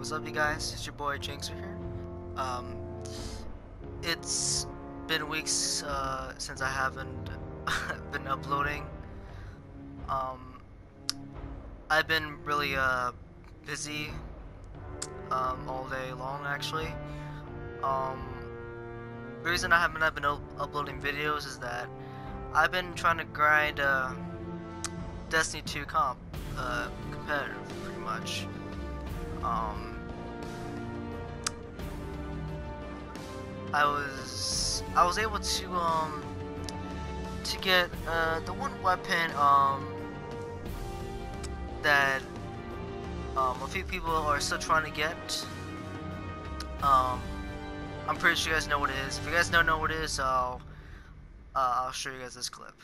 what's up, you guys? It's your boy Jinxer here. Um, it's been weeks uh, since I haven't been uploading. Um, I've been really uh, busy um, all day long, actually. Um, the reason I haven't been up uploading videos is that I've been trying to grind uh, Destiny 2 comp uh, competitive, pretty much. Um, I was I was able to um to get uh, the one weapon um that um, a few people are still trying to get. Um, I'm pretty sure you guys know what it is. If you guys don't know what it is, I'll uh, I'll show you guys this clip.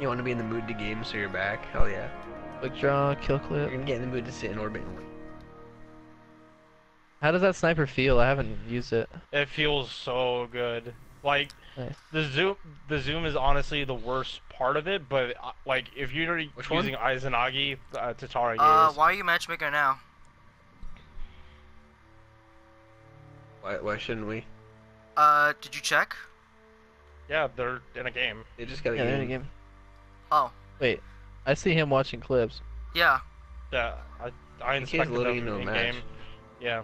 You want to be in the mood to game, so you're back? Hell yeah. Quick draw, kill clip. You're gonna get in the mood to sit in orbit. How does that sniper feel? I haven't used it. It feels so good. Like Nice. the zoom, the zoom is honestly the worst part of it. But uh, like if you're Which one? using Izanagi, uh, Tatara Uh, is. why are you matchmaker now? Why, why shouldn't we? Uh, did you check? Yeah, they're in a game. They just got a Yeah, they're in a game. Oh, Wait, I see him watching clips. yeah. Yeah, I I In case inspected loading them into a in match. game. Yeah.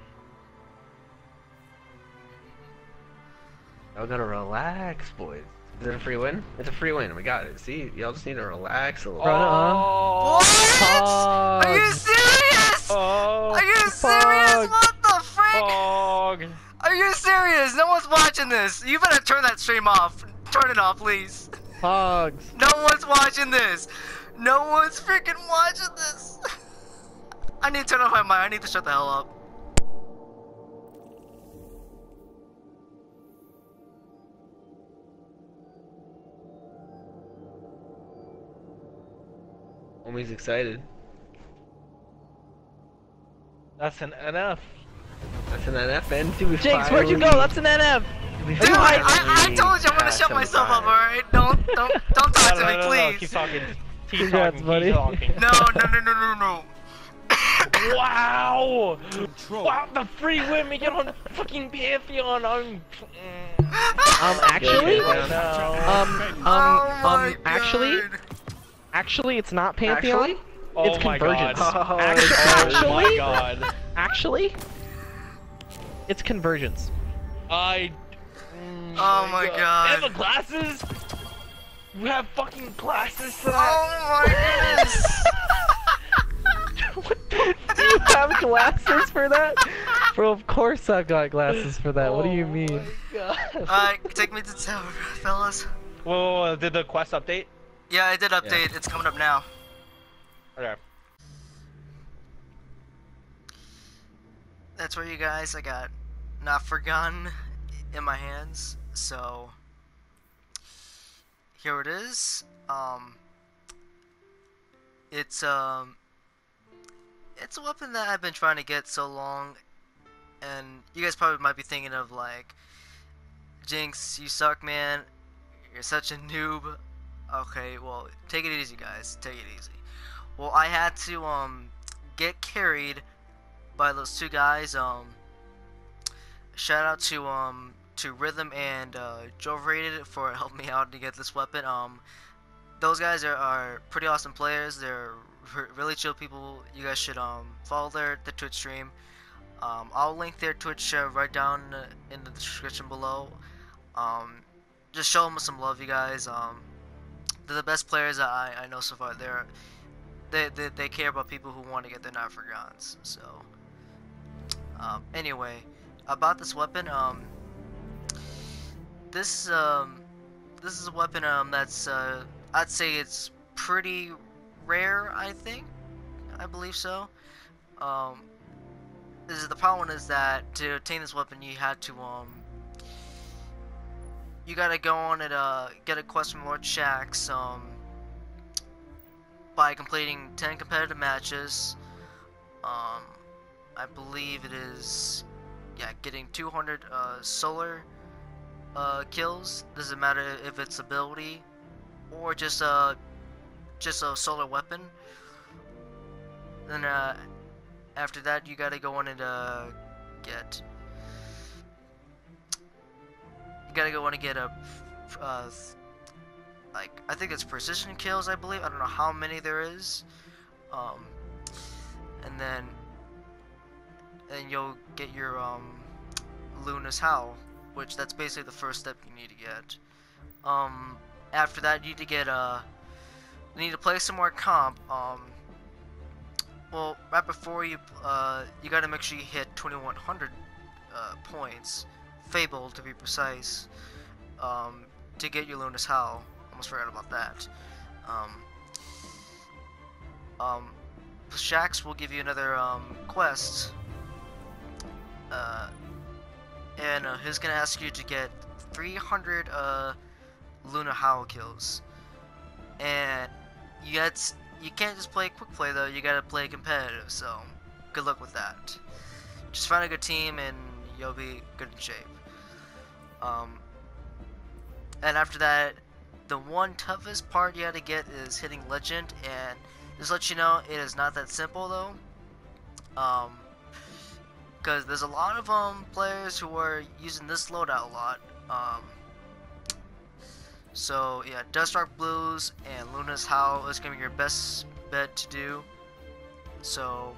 Y'all gotta relax, boys. Is it a free win? It's a free win. We got it. See, y'all just need to relax a little. Bro. Oh. What? Are you serious? Oh. Are you serious? Fuck. What the frick? Fog. Are you serious? No one's watching this. You better turn that stream off. Turn it off, please. Pogs! No one's watching this. No one's freaking watching this. I need to turn off my mic. I need to shut the hell up. Homie's excited. That's an NF. That's an NF, NFN too. Jinx, where'd you go? That's an NF! Dude, I, I, I told you I'm gonna shut myself up, alright? Don't, don't, don't talk No, to no, me, no, no, please. Keep talking. Keep Congrats, talking. buddy. Keep talking. No, no, no, no, no, no. Wow! Wow, the free win we get on fucking Pantheon. I'm. Um, actually? No. Um, um, oh um, actually? God. Actually, it's not Pantheon. Actually? oh it's my convergence. God. Oh, Actu- Oh my actually? god. Actually, it's convergence. I. Oh my God. They have the glasses. We have fucking glasses for that. Oh my goodness. what the? Do you have glasses for that? Bro, of course I've got glasses for that. What do you Oh mean? Alright, take me to tower, fellas. Whoa, whoa, whoa, did the quest update? Yeah, I did update. It's coming up now. Okay. That's where you guys. I got not forgotten in my hands. So here it is. Um, it's um, it's a weapon that I've been trying to get so long, and you guys probably might be thinking of like, Jinx, you suck, man. You're such a noob. Okay, well, take it easy, guys. Take it easy. Well, I had to um get carried by those two guys. Um, shout out to um to Rhythm and uh, Joe Rated for helping me out to get this weapon. Um, those guys are, are pretty awesome players. They're really chill people. You guys should um follow their the Twitch stream. Um, I'll link their Twitch uh, right down uh, in the description below. Um, just show them some love, you guys. Um, they're the best players I, I know so far. They're they, they, they care about people who want to get their not. So, um, anyway, about this weapon, um, this um, this is a weapon um that's uh, I'd say it's pretty rare. I think, I believe so. Um, this is the problem is that to obtain this weapon, you had to um. You gotta go on and uh, get a quest from Lord Shaxx, um, by completing 10 competitive matches. Um, I believe it is, yeah, getting 200 uh, solar uh, kills. Doesn't matter if it's ability or just a just a solar weapon. Then uh, after that, you gotta go on and uh, get. You gotta go on and get a, uh, like I think it's precision kills. I believe I don't know how many there is, um, and then, and you'll get your um, Luna's Howl, which that's basically the first step you need to get. Um, after that, you need to get uh, you need to play some more comp. Um, well, right before you, uh, you gotta make sure you hit 2100 uh, points, Fable to be precise, um, to get your Luna's Howl. Almost forgot about that. Um, um, Shaxx will give you another um, quest, uh, and uh, he's gonna ask you to get 300 uh, Luna Howl kills, and you get you can't just play quick play though. You gotta play competitive. So good luck with that. Just find a good team and you'll be good in shape. Um, and after that, the one toughest part you have to get is hitting legend. And just let you know, it is not that simple though. Um, because there's a lot of um players who are using this loadout a lot. Um, so yeah, Dust Rock Blues and Luna's Howl is gonna be your best bet to do. So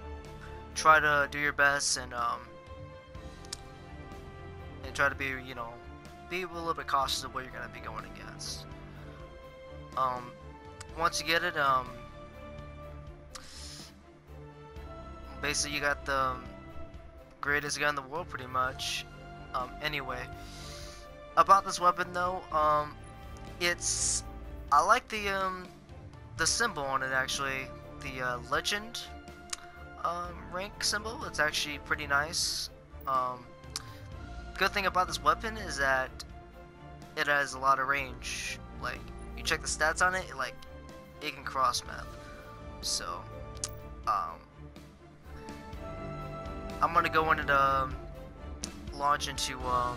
try to do your best and um and try to be you know be a little bit cautious of what you're gonna be going against. Um, once you get it, um, basically you got the um, greatest gun in the world pretty much. Um, anyway, about this weapon though, um, it's I like the um the symbol on it actually. The uh, legend um, rank symbol. It's actually pretty nice. Um, good thing about this weapon is that it has a lot of range. Like you check the stats on it, like it can cross map. So um, I'm gonna go in and um, launch into um,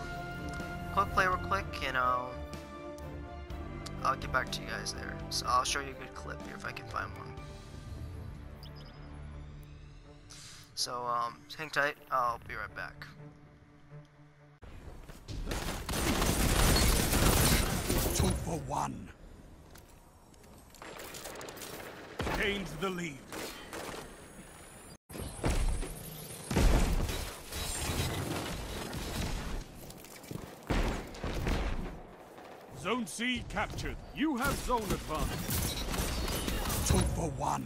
quick play real quick and um, I'll get back to you guys there. So I'll show you a good clip here if I can find one. So um, hang tight. I'll be right back. Two for one. Gains the lead. Zone C captured. You have zone advantage. Two for one.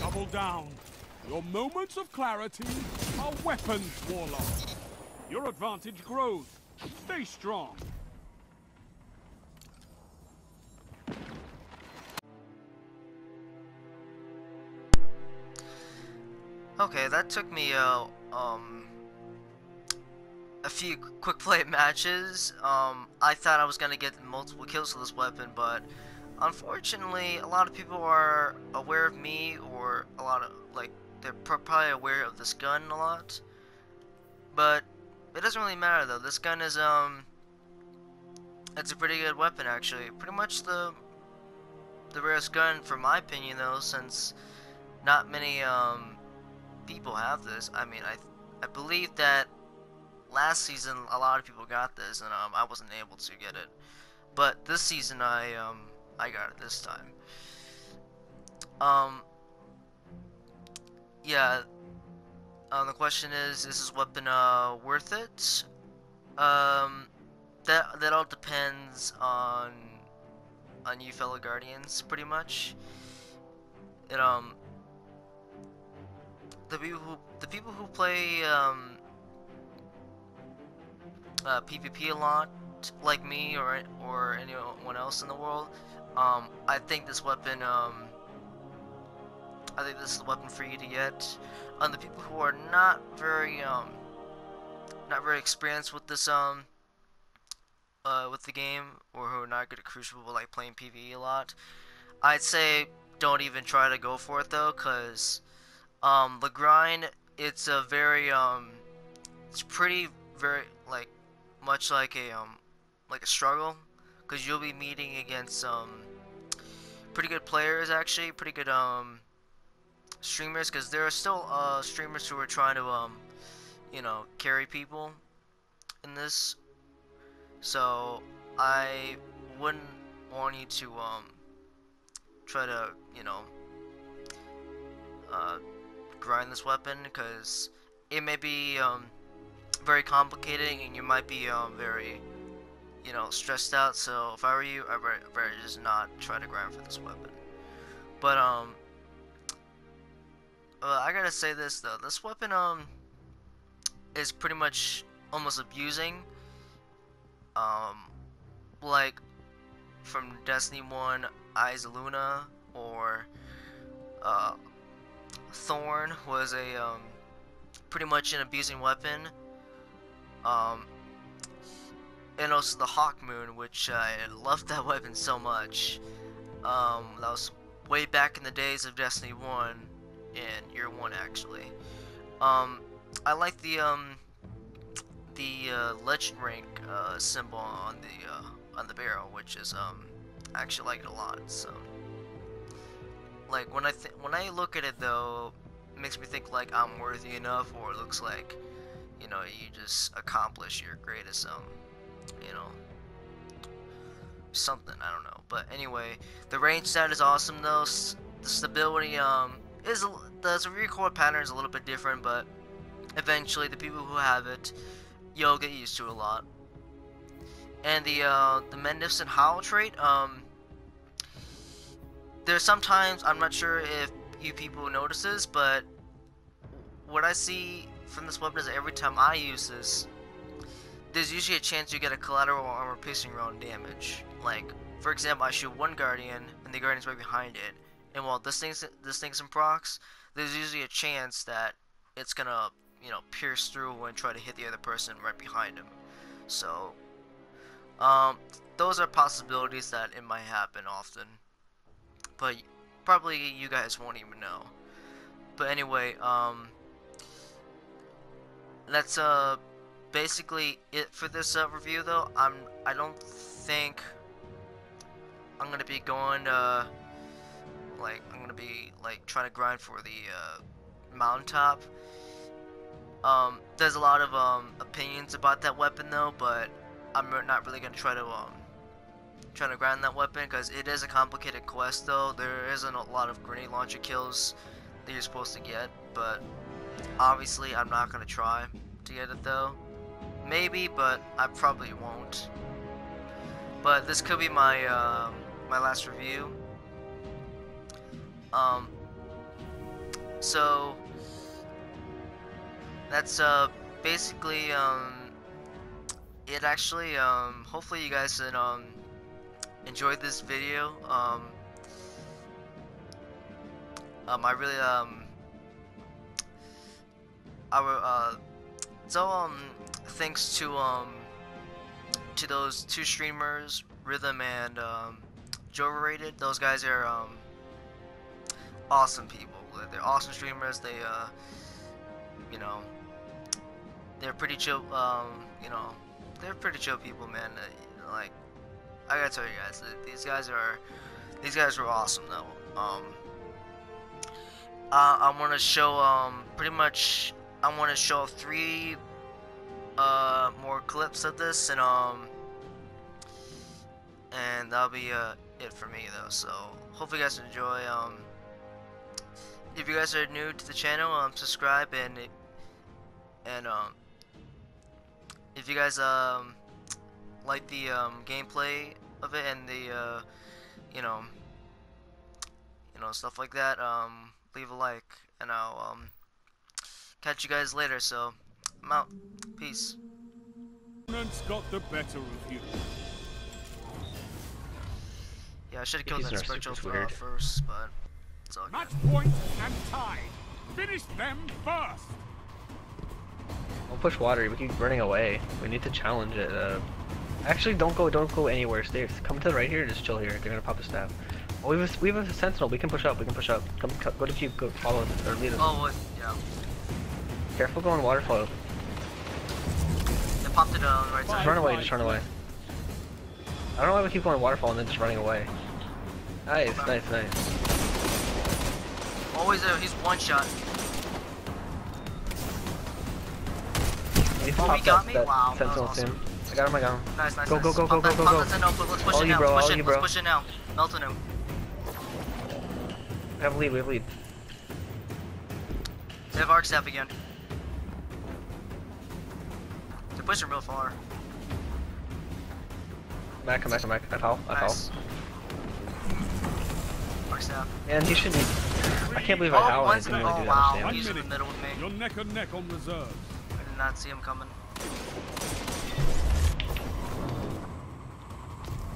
Double down. Your moments of clarity are weapons, Warlock. Your advantage grows. Stay strong. Okay, that took me uh, um a few quick play matches. Um, I thought I was gonna get multiple kills with this weapon, but unfortunately, a lot of people are aware of me, or a lot of like they're probably aware of this gun a lot. But it doesn't really matter though. This gun is um, it's a pretty good weapon actually. Pretty much the the rarest gun, for my opinion though, since not many um people have this. I mean, I I believe that last season a lot of people got this, and um, I wasn't able to get it. But this season I um I got it this time. Um. Yeah. Um, the question is, is this weapon uh worth it? Um, that that all depends on on you fellow guardians, pretty much. It um the people who the people who play um, uh, PvP a lot, like me or or anyone else in the world, um, I think this weapon um, I think this is the weapon for you to get. On um, the people who are not very um, not very experienced with this um uh, with the game or who are not good at Crucible but like playing PvE a lot, I'd say don't even try to go for it though, cause um, the grind it's a very um, it's pretty very like much like a um, like a struggle, because you'll be meeting against um, pretty good players actually, pretty good um, streamers, because there are still uh streamers who are trying to um, you know, carry people in this. So I wouldn't want you to um try to you know uh, grind this weapon because it may be um very complicated and you might be um very you know stressed out. So if I were you, I'd rather just not try to grind for this weapon. But um. Uh, I gotta say this though, this weapon um is pretty much almost abusing um like from Destiny 1 Eyes Luna or uh, Thorn was a um, pretty much an abusing weapon. Um, and also the Hawkmoon which I loved that weapon so much. Um, that was way back in the days of Destiny 1 and Year 1 actually. Um, I like the um the uh, legend rank uh, symbol on the uh, on the barrel, which is um I actually like it a lot. So like when I when I look at it though, it makes me think like I'm worthy enough, or it looks like you know you just accomplish your greatest um you know something I don't know. But anyway, the range stat is awesome though. S the stability um is the recoil pattern is a little bit different, but eventually the people who have it you'll get used to a lot and the uh, the magnificent howl trait um there's sometimes I'm not sure if you people notice this but what I see from this weapon is every time I use this there's usually a chance you get a collateral armor piercing round damage like for example I shoot one guardian and the guardian's right behind it and while this thing's this thing's in procs there's usually a chance that it's gonna you know, pierce through and try to hit the other person right behind him. So, um, those are possibilities that it might happen often. But probably you guys won't even know. But anyway, um, that's uh basically it for this uh, review though. I'm I don't think I'm gonna be going uh like I'm gonna be like trying to grind for the uh, mountaintop. Um, there's a lot of um, opinions about that weapon though, but I'm not really gonna try to um, try to grind that weapon because it is a complicated quest though. There isn't a lot of grenade launcher kills that you're supposed to get, but obviously I'm not gonna try to get it though. Maybe, but I probably won't. But this could be my uh, my last review. Um, so that's uh basically um it actually um hopefully you guys um enjoyed this video um um I really um our uh so um thanks to um to those two streamers Rhythm and um Joe Rated those guys are um awesome people they're awesome streamers they uh you know they're pretty chill. Um, you know, they're pretty chill people, man. Like, I gotta tell you guys, these guys are, these guys are awesome though. Um, uh, I want to show um pretty much I want to show three uh more clips of this and um and that'll be uh it for me though. So hopefully you guys enjoy. Um, if you guys are new to the channel, um, subscribe and and um if you guys um like the um, gameplay of it and the uh, you know you know stuff like that um leave a like and I'll um catch you guys later so I'm out peace got the better of you. yeah I should have killed These that are spectral uh, first but it's all good. Match point and tied. Finish them first. Don't push water. We keep running away. We need to challenge it. Uh, actually, don't go. Don't go anywhere. Stay. Come to the right here. Just chill here. They're gonna pop a stab. Oh, we have a, we have a sentinel. We can push up. We can push up. Come, come go to cube. Go follow us or lead us. oh what yeah Careful going waterfall. They popped it on the right Just side. run away, just run away. I don't know why we keep going waterfall and then just running away. Nice, nice, nice. Always there. He's one shot. To Oh, he got that, me? that Wow, that sentinel awesome. Soon. I got him, I got him. Nice, nice, Go, nice. go, go, Pop go, that- go, go. that Sentinel, quick, Let's push All it you, now. bro, Let's all push it. you, Let's bro. push it now. Melton him. We have lead, we have lead. They have arc step again. They're pushing real far. Come back, come back, come back. I foul, I foul. Nice. Arc step. And he shouldn't. I can't believe I Oh, foul and I didn't oh really do that wow, he's in the middle with me. You're neck and neck on reserve. I did not see him coming.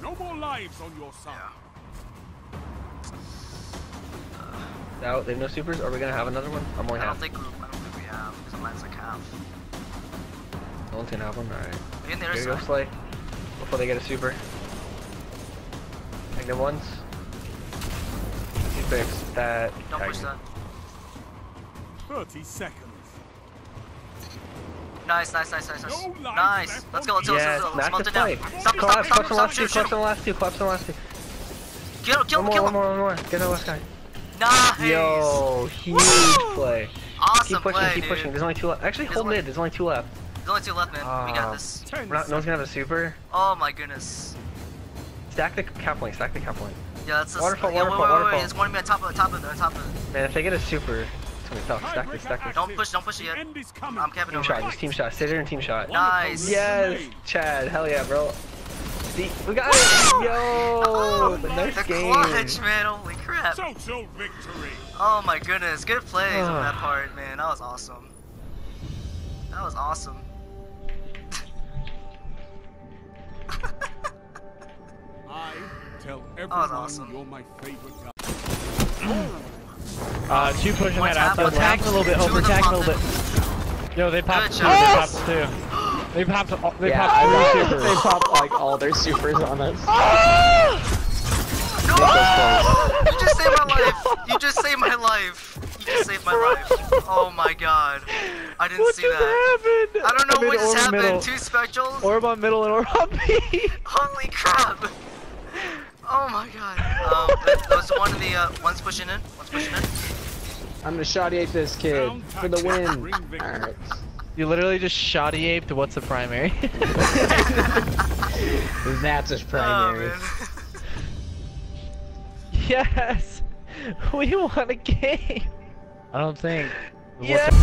No more lives on your side. Yeah. Now, they have no supers? Are we gonna have another one? I'm only I don't half. think I don't think we have because mine's like half. No one's gonna have one? Alright. Are you in the Here you go. Slay. Before they get a super. Magnum ones. You fix that. Don't push that. 30 seconds. Nice, nice, nice, nice, nice. No Nice. Let's go, let's go, let's go, let's smack melt the it down. fight. Stop, stop, Collapse, stop, collapse on the stop, last two, shoot, collapse shoot. on the last two, collapse on the last two. Kill, kill, One kill more, him. one more, one more. Get the last guy. Nice. Yo, huge play. Awesome Keep pushing, play, keep dude. pushing. There's only two left. Actually, There's hold mid. There's only two left. There's only two left, man. we Ah. got this. Not, no one's gonna have a super. Oh my goodness. Stack the cap point, stack the cap point. Yeah, that's this. Waterfall, yeah, wait, waterfall, wait, wait, waterfall. It's one me on top of it, top of it, on top of it. Man, if they get a super, it's gonna be tough. Stack this, stack this. Don't push, don't push it yet. end is coming. I'm capping Team over. shot, just team shot. Stay there and team shot. Nice. Yes. Chad. Hell yeah, bro. See, we got it. Yo, Oh, nice the game. clutch, man. Holy crap. Total victory. Oh my goodness. Good plays on that Ah. part, man. That was awesome. That was awesome. I tell was everyone awesome. you're my favorite guy. Uh, two pushing One's that half, outside one's left. half. Tag him a little bit, Two of Hofer, them a popped little bit. Yo, they popped two. job. They popped two. They popped. all- They Yeah, popped I three supers. They pop like all their supers on us. No! You just saved my life. You just saved my life. You just saved my life. Oh my god. I didn't What see just that. happened? I don't know made what just happened. Middle. Two spectrals? Orb on middle and orb on B. Holy crap! Oh my god. Um, there- there was one in the, uh, one's pushing in. One's pushing in. I'm gonna shoddy ape this kid for the win. Alright. You literally just shoddy aped what's the primary? That's his Oh primary. man. yes! We won a game! I don't think. Yes!